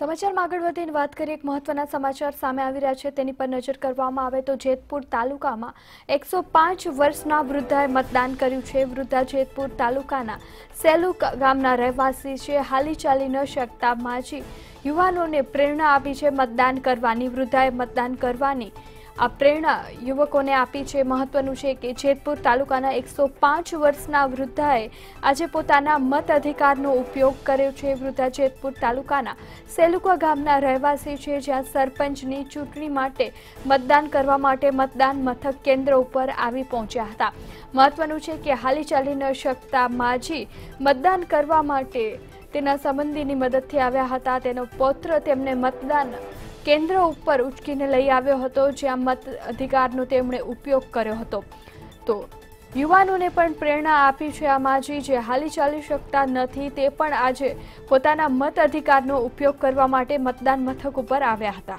સમાચારમાં આગળ વધીને વાત કરીએ, એક મહત્વના સમાચાર સામે આવી રહ્યા છે, તેની પર નજર કરવામાં આવે તો જેતપુર તાલુકામાં એકસો પાંચ વર્ષના વૃદ્ધાએ મતદાન કર્યું છે. વૃદ્ધા જેતપુર તાલુકાના સેલુક ગામના રહેવાસી છે. હાલી ચાલી ન શકતા માજી યુવાનોને પ્રેરણા આપી છે મતદાન કરવાની. વૃદ્ધાએ મતદાન કરવાની આ પ્રેરણા યુવકોને આપી છે, મહત્વનું છે કે જેતપુર તાલુકાના એકસો પાંચ વર્ષના વૃદ્ધાએ આજે પોતાના મત અધિકારનો ઉપયોગ કર્યો છે. વૃદ્ધા જેતપુર તાલુકાના સેલુકા ગામના રહેવાસી છે, જ્યાં સરપંચની ચૂંટણી માટે મતદાન કરવા માટે મતદાન મથક કેન્દ્ર ઉપર આવી પહોંચ્યા હતા. મહત્વનું છે કે હાલી ચાલી ન શકતા માજી મતદાન કરવા માટે તેના સંબંધીની મદદથી આવ્યા હતા. તેનો પૌત્ર તેમને મતદાન કેન્દ્ર ઉપર ઉચકીને લઈ આવ્યો હતો, જ્યાં મત અધિકારનો તેમણે ઉપયોગ કર્યો હતો. તો યુવાનોને પણ પ્રેરણા આપી છે આ માજી જે હાલી ચાલી શકતા નથી, તે પણ આજે પોતાના મત અધિકારનો ઉપયોગ કરવા માટે મતદાન મથક ઉપર આવ્યા હતા.